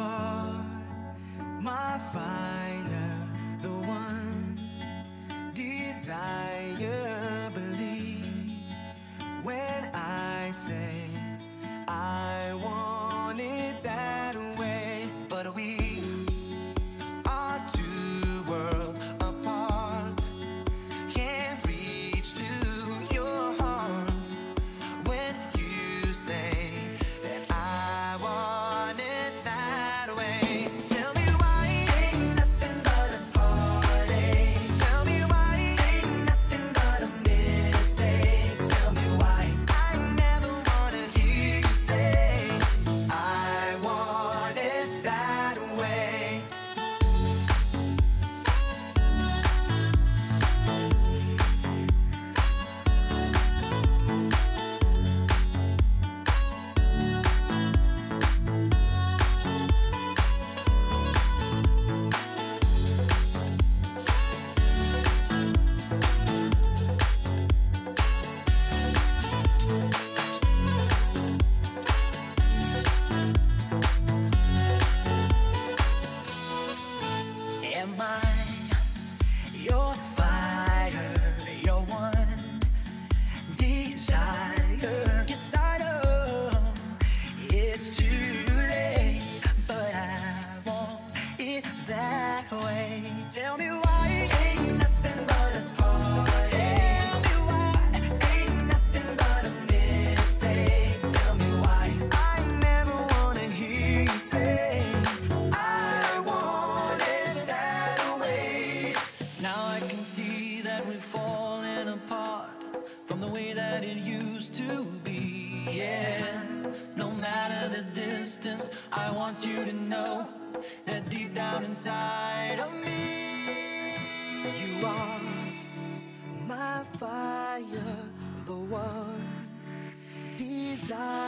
are my fire, the one desire. it used to be. Yeah, no matter the distance, I want you to know that deep down inside of me, you are my fire, the one desire.